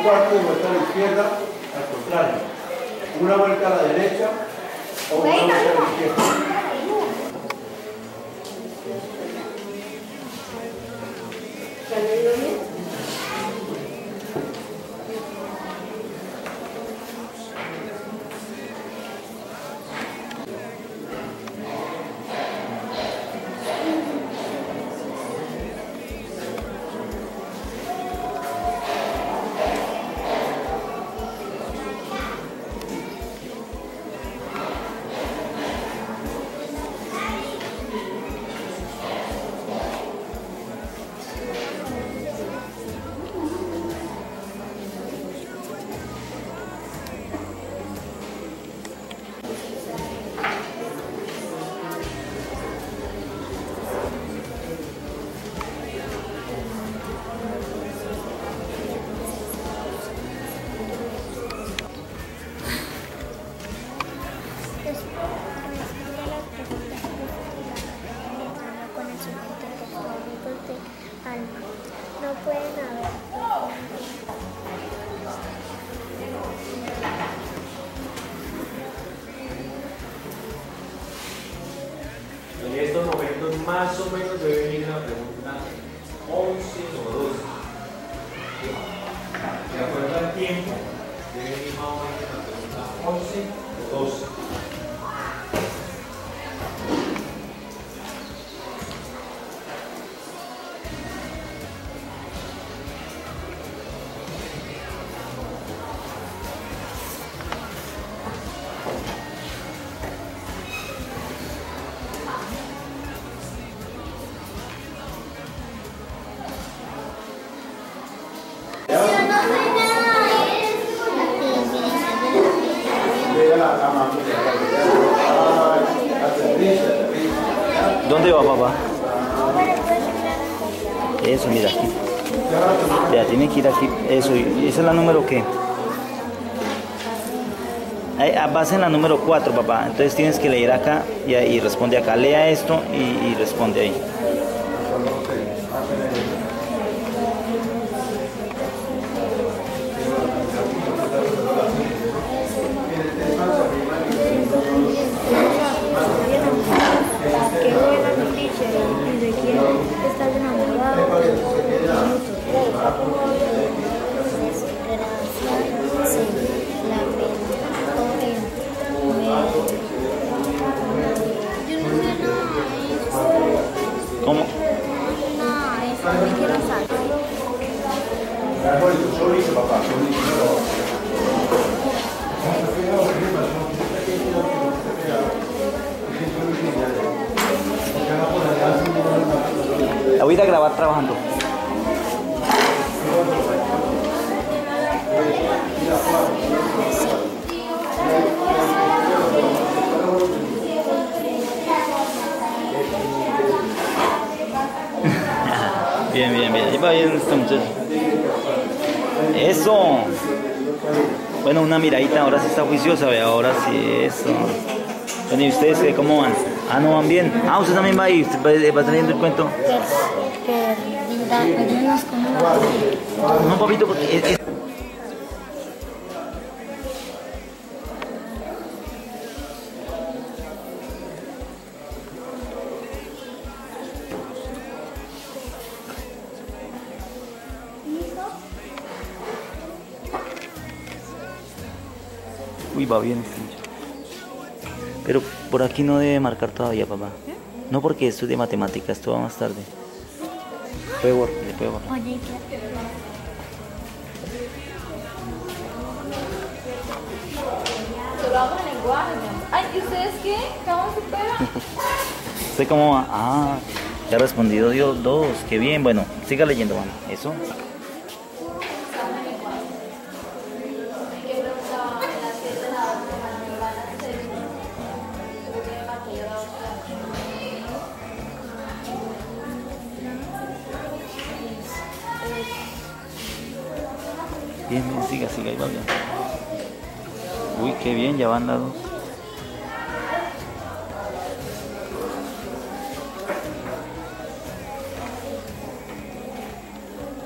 Un cuarto de vuelta a la izquierda, al contrario. Una vuelta a la derecha o una vuelta a la izquierda. Más o menos debe venir una pregunta 11 o 12. ¿Sí? De acuerdo al tiempo, debe venir más o menos una pregunta 11 o 12. ¿Dónde va papá? Eso, mira aquí. Ya, tiene que ir aquí. Eso, ¿y esa es la número? Ahí, ah, vas en la número 4, papá. Entonces tienes que leer acá y, y responde acá. Lea esto y responde ahí. Papá. La voy a ir a grabar trabajando. Bien, bien, bien. Lleva bien este. Bueno, una miradita, ahora sí está juiciosa, ve, ahora sí, eso. Bueno, ¿y ustedes qué, cómo van? Ah, no van bien. Ah, usted también va ahí, va, va saliendo el cuento. Perdidas con una No, papito, porque es- es- Uy, va bien este muchacho. Pero por aquí no debe marcar todavía, papá. No porque esto es de matemáticas, esto va más tarde. Puede borrar, le puede ¿y ustedes qué? ¿Qué vamos a superar? ¿Usted cómo va? Ah, ya ha respondido Dios dos. Qué bien. Bueno, siga leyendo, mamá. Eso. Bien, bien, siga, siga, ahí va bien. Uy, qué bien, ya van las dos.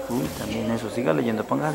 Uy, también eso, siga leyendo, ponga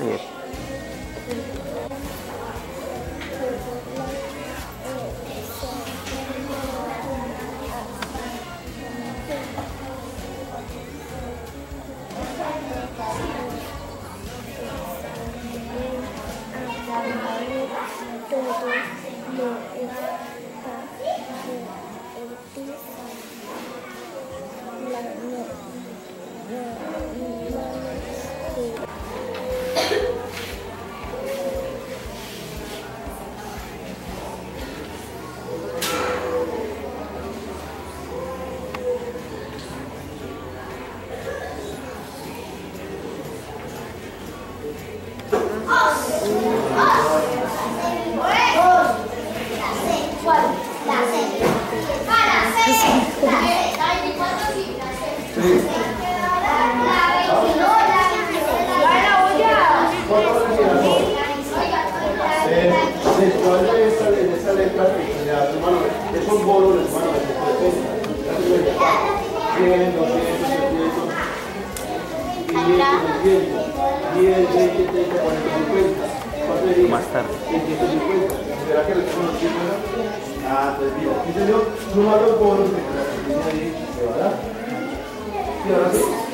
100, 200, 300, 500, 10, 20, 30, 40, 50. ¿Cuánto le digo? Más tarde. 150. ¿Será que le tengo los 100? Ah, pues mira, los que la niña ahí se va a dar. ¿Sí, ahora sí?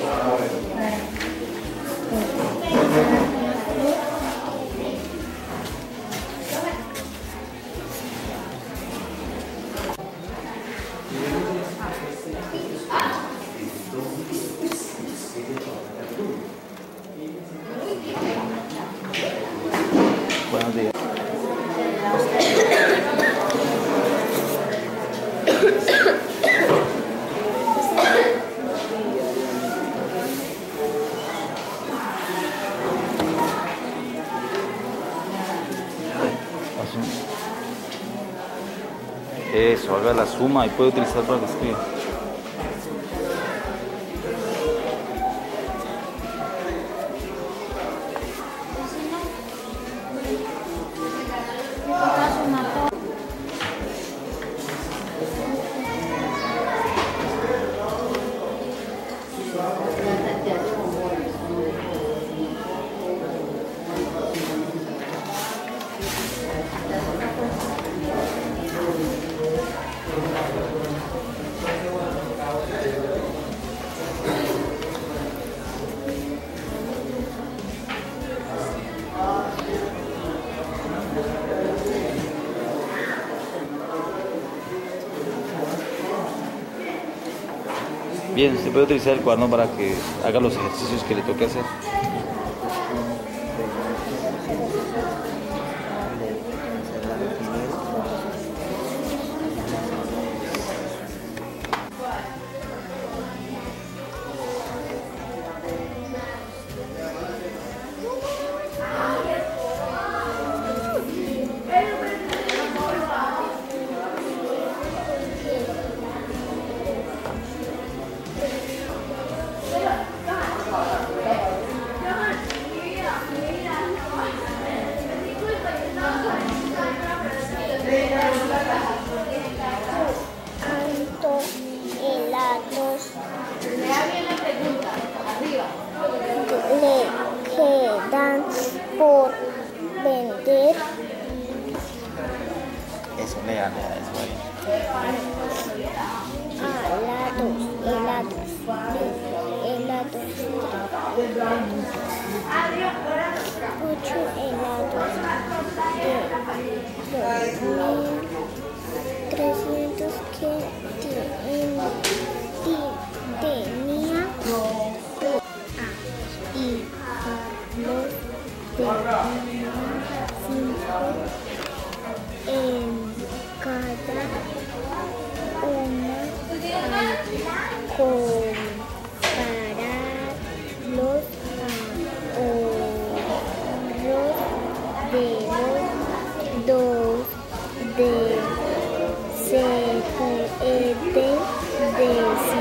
Eso, haga la suma y puede utilizar para que Bien, usted puede utilizar el cuaderno para que haga los ejercicios que le toque hacer. por vender. Eso, lea, lea, eso ahí. Helados, helados, helados, ocho helados de 2.300. Deus.